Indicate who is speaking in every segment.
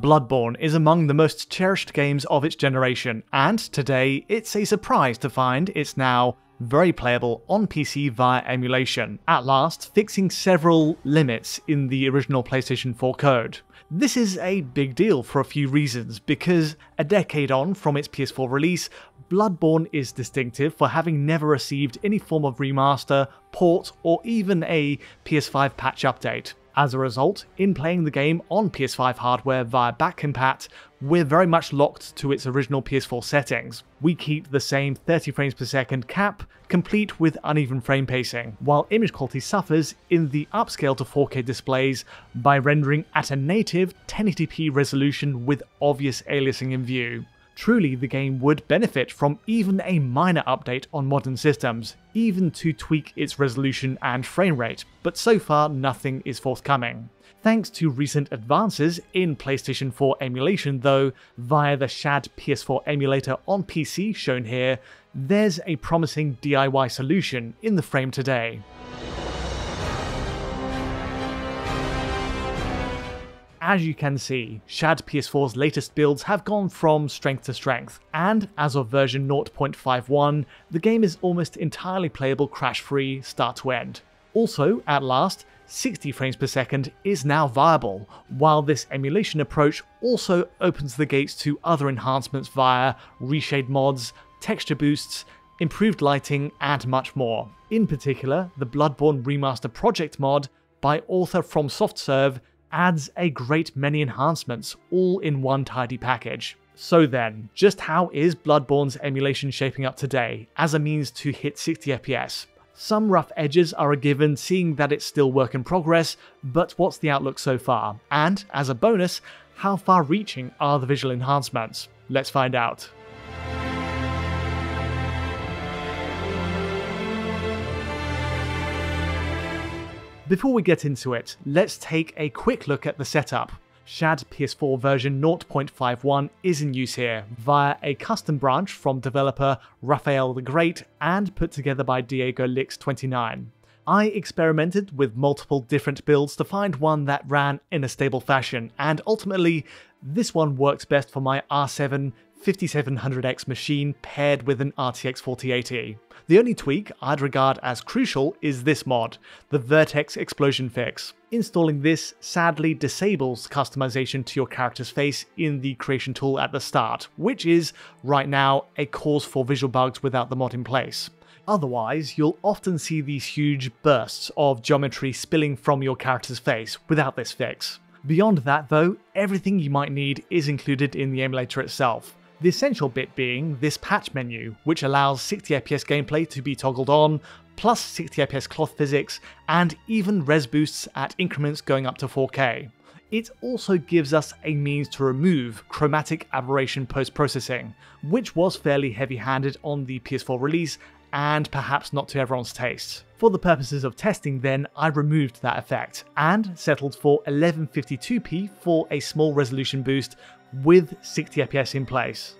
Speaker 1: Bloodborne is among the most cherished games of its generation, and today it's a surprise to find it's now very playable on PC via emulation, at last fixing several limits in the original PlayStation 4 code. This is a big deal for a few reasons, because a decade on from its PS4 release, Bloodborne is distinctive for having never received any form of remaster, port, or even a PS5 patch update. As a result, in playing the game on PS5 hardware via backcompat, we're very much locked to its original PS4 settings. We keep the same 30 frames per second cap, complete with uneven frame pacing, while image quality suffers in the upscale to 4K displays by rendering at a native 1080p resolution with obvious aliasing in view. Truly, the game would benefit from even a minor update on modern systems, even to tweak its resolution and frame rate, but so far nothing is forthcoming. Thanks to recent advances in PlayStation 4 emulation though, via the Shad PS4 emulator on PC shown here, there's a promising DIY solution in the frame today. As you can see, Shad PS4's latest builds have gone from strength to strength, and as of version 0.51, the game is almost entirely playable crash-free start to end. Also, at last, 60 frames per second is now viable, while this emulation approach also opens the gates to other enhancements via reshade mods, texture boosts, improved lighting, and much more. In particular, the Bloodborne Remaster Project mod by author FromSoftServe adds a great many enhancements all in one tidy package. So then, just how is Bloodborne's emulation shaping up today as a means to hit 60 FPS? Some rough edges are a given seeing that it's still work in progress, but what's the outlook so far? And, as a bonus, how far reaching are the visual enhancements? Let's find out. Before we get into it, let's take a quick look at the setup. Shad PS4 version 0.51 is in use here, via a custom branch from developer Raphael the Great and put together by Diego Lix29. I experimented with multiple different builds to find one that ran in a stable fashion, and ultimately, this one worked best for my R7 5700X machine paired with an RTX 4080. The only tweak I'd regard as crucial is this mod, the Vertex Explosion Fix. Installing this sadly disables customization to your character's face in the creation tool at the start, which is, right now, a cause for visual bugs without the mod in place. Otherwise, you'll often see these huge bursts of geometry spilling from your character's face without this fix. Beyond that though, everything you might need is included in the emulator itself. The essential bit being this patch menu, which allows 60fps gameplay to be toggled on, plus 60fps cloth physics, and even res boosts at increments going up to 4K. It also gives us a means to remove chromatic aberration post-processing, which was fairly heavy-handed on the PS4 release and perhaps not to everyone's taste. For the purposes of testing then, I removed that effect and settled for 1152p for a small resolution boost with 60 FPS in place.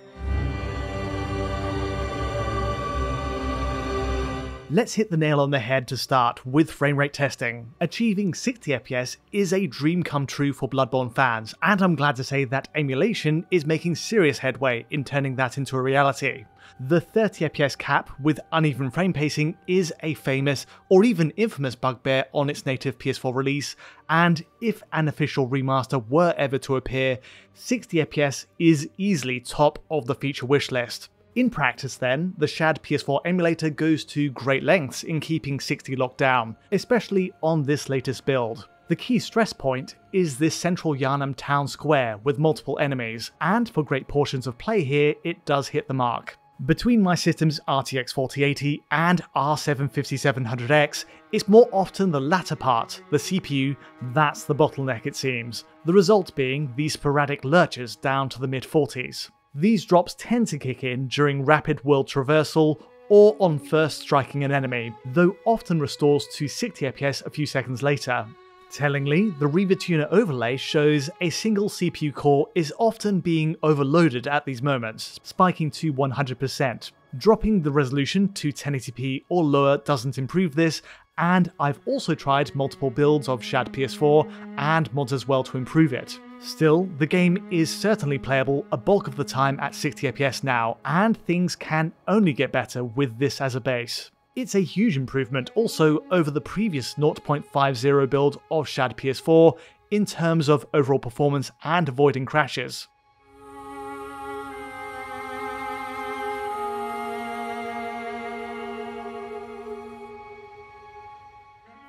Speaker 1: Let's hit the nail on the head to start with frame rate testing. Achieving 60 FPS is a dream come true for Bloodborne fans, and I'm glad to say that emulation is making serious headway in turning that into a reality. The 30 FPS cap with uneven frame pacing is a famous or even infamous bugbear on its native PS4 release, and if an official remaster were ever to appear, 60 FPS is easily top of the feature wish list. In practice then, the Shad PS4 emulator goes to great lengths in keeping 60 locked down, especially on this latest build. The key stress point is this central Yharnam town square with multiple enemies, and for great portions of play here, it does hit the mark. Between my system's RTX 4080 and R7 5700X, it's more often the latter part, the CPU, that's the bottleneck it seems, the result being these sporadic lurches down to the mid 40s. These drops tend to kick in during rapid world traversal or on first striking an enemy, though often restores to 60 FPS a few seconds later. Tellingly, the RivaTuner overlay shows a single CPU core is often being overloaded at these moments, spiking to 100%. Dropping the resolution to 1080p or lower doesn't improve this, and I've also tried multiple builds of Shad PS4 and mods as well to improve it. Still, the game is certainly playable a bulk of the time at 60fps now, and things can only get better with this as a base. It's a huge improvement also over the previous 0.50 build of Shad PS4 in terms of overall performance and avoiding crashes.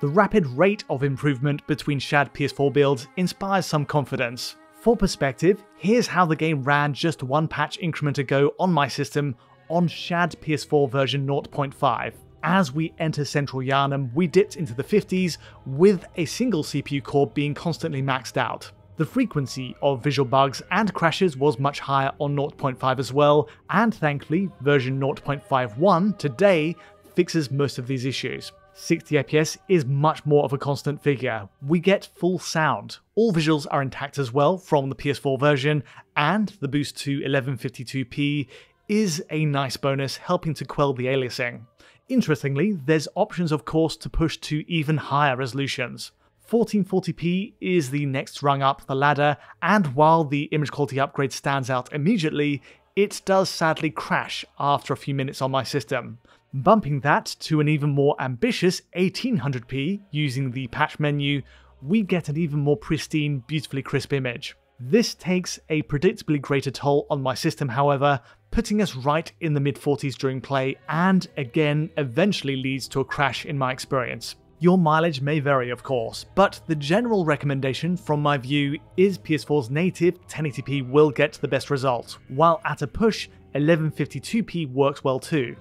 Speaker 1: The rapid rate of improvement between Shad PS4 builds inspires some confidence. For perspective, here's how the game ran just one patch increment ago on my system on Shad PS4 version 0.5. As we enter Central Yharnam, we dipped into the 50s with a single CPU core being constantly maxed out. The frequency of visual bugs and crashes was much higher on 0.5 as well, and thankfully, version 0.51 today fixes most of these issues. 60 FPS is much more of a constant figure. We get full sound. All visuals are intact as well from the PS4 version, and the boost to 1152p is a nice bonus helping to quell the aliasing. Interestingly, there's options of course to push to even higher resolutions. 1440p is the next rung up the ladder, and while the image quality upgrade stands out immediately, it does sadly crash after a few minutes on my system. Bumping that to an even more ambitious 1800p using the patch menu, we get an even more pristine, beautifully crisp image. This takes a predictably greater toll on my system, however, putting us right in the mid 40s during play, and again, eventually leads to a crash in my experience. Your mileage may vary, of course, but the general recommendation from my view is PS4's native 1080p will get the best results, while at a push, 1152p works well too.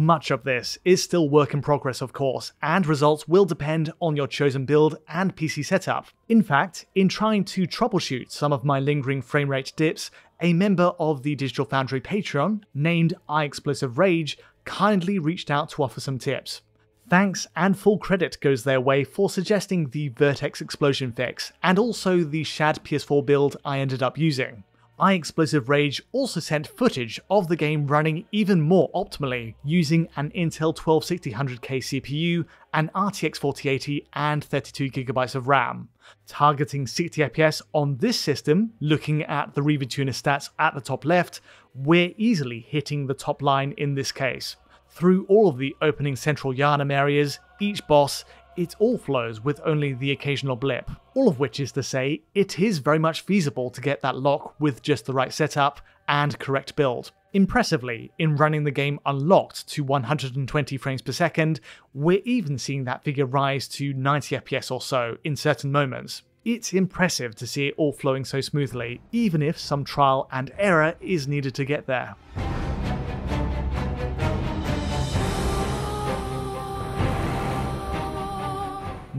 Speaker 1: Much of this is still work in progress, of course, and results will depend on your chosen build and PC setup. In fact, in trying to troubleshoot some of my lingering frame rate dips, a member of the Digital Foundry Patreon, named iExplosiveRage, kindly reached out to offer some tips. Thanks and full credit goes their way for suggesting the Vertex explosion fix, and also the Shad PS4 build I ended up using iExplosiveRage also sent footage of the game running even more optimally, using an Intel 12600K CPU, an RTX 4080 and 32GB of RAM. Targeting 60fps on this system, looking at the RivaTuner stats at the top left, we're easily hitting the top line in this case. Through all of the opening central Yharnam areas, each boss it all flows with only the occasional blip. All of which is to say, it is very much feasible to get that lock with just the right setup and correct build. Impressively, in running the game unlocked to 120 frames per second, we're even seeing that figure rise to 90 FPS or so in certain moments. It's impressive to see it all flowing so smoothly, even if some trial and error is needed to get there.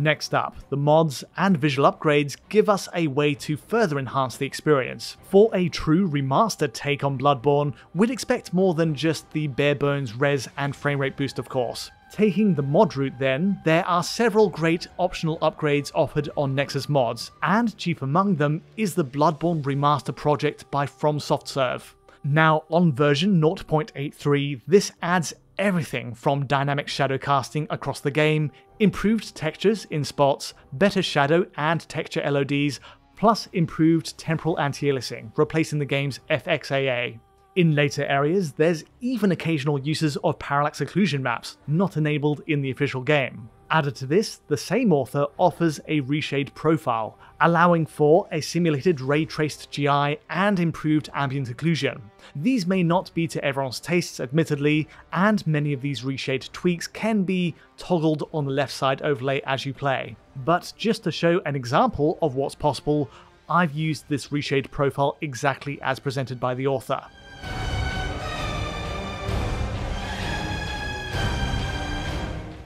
Speaker 1: Next up, the mods and visual upgrades give us a way to further enhance the experience. For a true remastered take on Bloodborne, we'd expect more than just the bare bones res and frame rate boost of course. Taking the mod route then, there are several great optional upgrades offered on Nexus mods, and chief among them is the Bloodborne Remaster project by FromSoftServe. Now, on version 0.83, this adds everything from dynamic shadow casting across the game, improved textures in spots, better shadow and texture LODs, plus improved temporal anti-aliasing, replacing the game's FXAA. In later areas, there's even occasional uses of parallax occlusion maps, not enabled in the official game. Added to this, the same author offers a reshade profile, allowing for a simulated ray traced GI and improved ambient occlusion. These may not be to everyone's tastes, admittedly, and many of these reshade tweaks can be toggled on the left side overlay as you play. But just to show an example of what's possible, I've used this reshade profile exactly as presented by the author.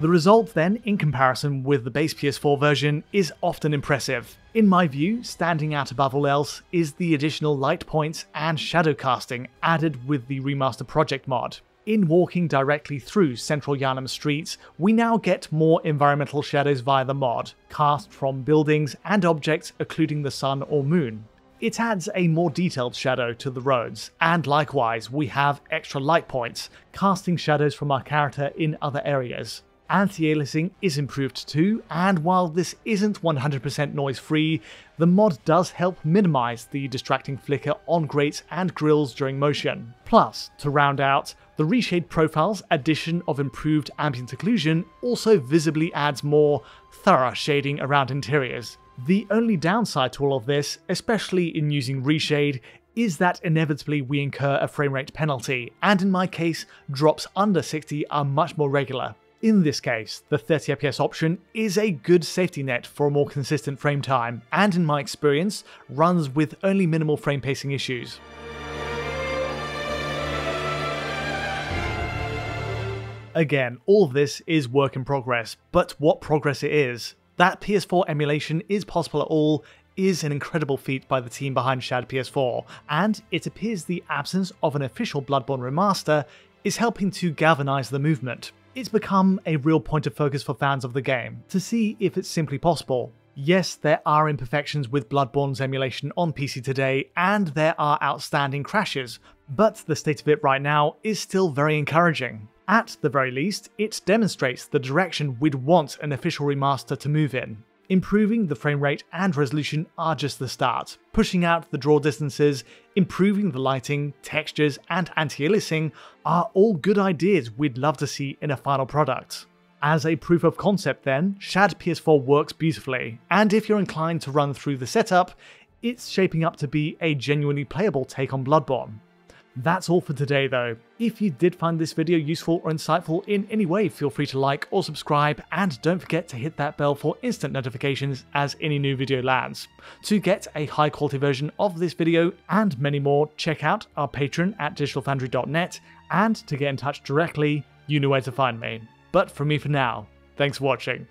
Speaker 1: The result then, in comparison with the base PS4 version, is often impressive. In my view, standing out above all else is the additional light points and shadow casting added with the Remaster Project mod. In walking directly through central Yharnam streets, we now get more environmental shadows via the mod, cast from buildings and objects occluding the sun or moon. It adds a more detailed shadow to the roads, and likewise, we have extra light points, casting shadows from our character in other areas. Anti-aliasing is improved too, and while this isn't 100% noise free, the mod does help minimize the distracting flicker on grates and grills during motion. Plus, to round out, the Reshade Profile's addition of improved ambient occlusion also visibly adds more thorough shading around interiors. The only downside to all of this, especially in using Reshade, is that inevitably we incur a framerate penalty, and in my case, drops under 60 are much more regular. In this case, the 30fps option is a good safety net for a more consistent frame time, and in my experience, runs with only minimal frame pacing issues. Again, all this is work in progress, but what progress it is. That PS4 emulation is possible at all is an incredible feat by the team behind Shad PS4, and it appears the absence of an official Bloodborne remaster is helping to galvanise the movement. It's become a real point of focus for fans of the game, to see if it's simply possible. Yes, there are imperfections with Bloodborne's emulation on PC today, and there are outstanding crashes, but the state of it right now is still very encouraging. At the very least, it demonstrates the direction we'd want an official remaster to move in. Improving the frame rate and resolution are just the start. Pushing out the draw distances, improving the lighting, textures, and anti-aliasing are all good ideas we'd love to see in a final product. As a proof of concept then, Shad PS4 works beautifully, and if you're inclined to run through the setup, it's shaping up to be a genuinely playable take on Bloodborne. That's all for today though. If you did find this video useful or insightful in any way, feel free to like or subscribe and don't forget to hit that bell for instant notifications as any new video lands. To get a high quality version of this video and many more, check out our Patreon at digitalfoundry.net and to get in touch directly, you know where to find me. But from me for now, thanks for watching.